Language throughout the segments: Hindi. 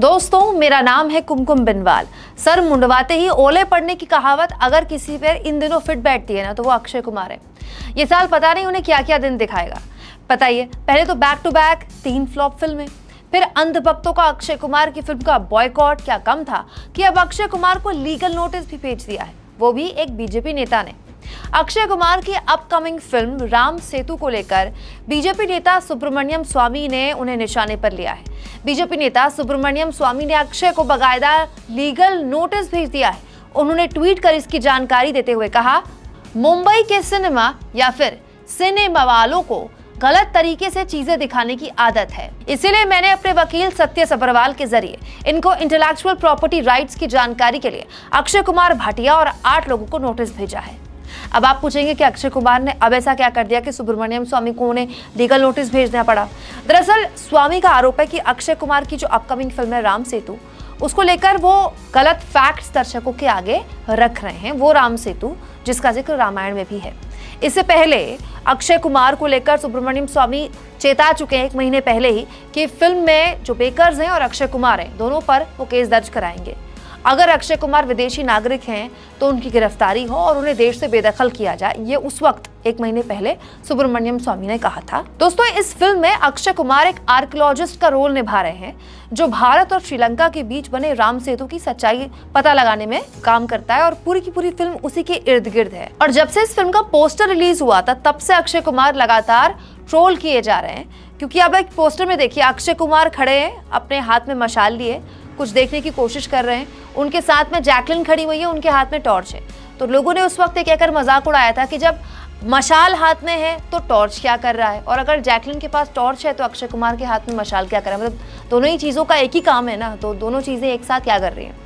दोस्तों, मेरा नाम है कुमकुम बिनवाल। सर, मुंडवाते ही ओले पड़ने की कहावत, अगर किसी पर इन दिनों फिट बैठती है ना तो वो अक्षय कुमार है। ये साल पता नहीं उन्हें क्या क्या दिन दिखाएगा। बताइए, पहले तो बैक टू बैक तीन फ्लॉप फ़िल्में फिर अंधभक्तों का अक्षय कुमार की फ़िल्म का बॉयकॉट क्या कम था कि अब अक्षय कुमार को लीगल नोटिस भी भेज दिया है। वो भी एक बीजेपी नेता ने। अक्षय कुमार की अपकमिंग फ़िल्म राम सेतु को लेकर बीजेपी नेता सुब्रमण्यम स्वामी ने उन्हें निशाने पर लिया है। बीजेपी नेता सुब्रमण्यम स्वामी ने अक्षय को बकायदा लीगल नोटिस भेज दिया है। उन्होंने ट्वीट कर इसकी जानकारी देते हुए कहा, मुंबई के सिनेमा या फिर सिनेमा वालों को गलत तरीके से चीज़ें दिखाने की आदत है। इसीलिए मैंने अपने वकील सत्य सबरवाल के ज़रिए इनको इंटेलेक्चुअल प्रॉपर्टी राइट्स की जानकारी के लिए अक्षय कुमार भाटिया और आठ लोगों को नोटिस भेजा है। अब आप पूछेंगे कि अक्षय कुमार ने अब ऐसा क्या कर दिया कि सुब्रमण्यम स्वामी को उन्हें लीगल नोटिस भेजना पड़ा? दरअसल, स्वामी का आरोप है कि अक्षय कुमार की जो अपकमिंग फ़िल्म है राम सेतु, उसको लेकर वो गलत फैक्ट्स दर्शकों के आगे रख रहे हैं। वो राम सेतु, जिसका ज़िक्र रामायण में भी है। इससे पहले अक्षय कुमार को लेकर सुब्रमण्यम स्वामी चेता चुके हैं एक महीने पहले ही कि फ़िल्म में जो बेकर्स हैं और अक्षय कुमार हैं, दोनों पर वो केस दर्ज कराएँगे। अगर अक्षय कुमार विदेशी नागरिक हैं तो उनकी गिरफ्तारी हो और उन्हें देश से बेदखल किया जाए, ये उस वक्त, एक महीने पहले, सुब्रमण्यम स्वामी ने कहा था। दोस्तों, इस फ़िल्म में अक्षय कुमार एक आर्कियोलॉजिस्ट का रोल निभा रहे हैं, जो भारत और श्रीलंका के बीच बने राम सेतु की सच्चाई पता लगाने में काम करता है और पूरी की पूरी फ़िल्म उसी के इर्द गिर्द है। और जब से इस फ़िल्म का पोस्टर रिलीज़ हुआ था, तब से अक्षय कुमार लगातार ट्रोल किए जा रहे हैं, क्योंकि अब एक पोस्टर में देखिए, अक्षय कुमार खड़े हैं, अपने हाथ में मशाल लिए कुछ देखने की कोशिश कर रहे हैं। उनके साथ में जैकलिन खड़ी हुई है, उनके हाथ में टॉर्च है। तो लोगों ने उस वक्त कहकर मज़ाक उड़ाया था कि जब मशाल हाथ में है तो टॉर्च क्या कर रहा है? और अगर जैकलिन के पास टॉर्च है तो अक्षय कुमार के हाथ में मशाल क्या कर रहा है? मतलब दोनों ही चीज़ों का एक ही काम है ना? तो दोनों चीज़ें एक साथ क्या कर रही हैं?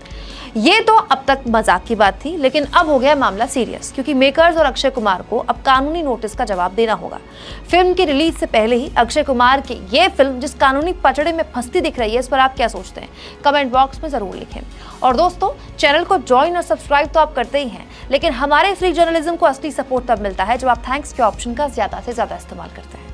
ये तो अब तक मज़ाक की बात थी, लेकिन अब हो गया मामला सीरियस, क्योंकि मेकर्स और अक्षय कुमार को अब कानूनी नोटिस का जवाब देना होगा। फ़िल्म की रिलीज़ से पहले ही अक्षय कुमार की ये फ़िल्म जिस कानूनी पचड़े में फंसती दिख रही है, इस पर आप क्या सोचते हैं? कमेंट बॉक्स में ज़रूर लिखें। और दोस्तों, चैनल को ज्वाइन और सब्सक्राइब तो आप करते ही हैं, लेकिन हमारे फ्री जर्नलिज्म को असली सपोर्ट तब मिलता है जब आप थैंक्स के ऑप्शन का ज़्यादा से ज़्यादा इस्तेमाल करते हैं।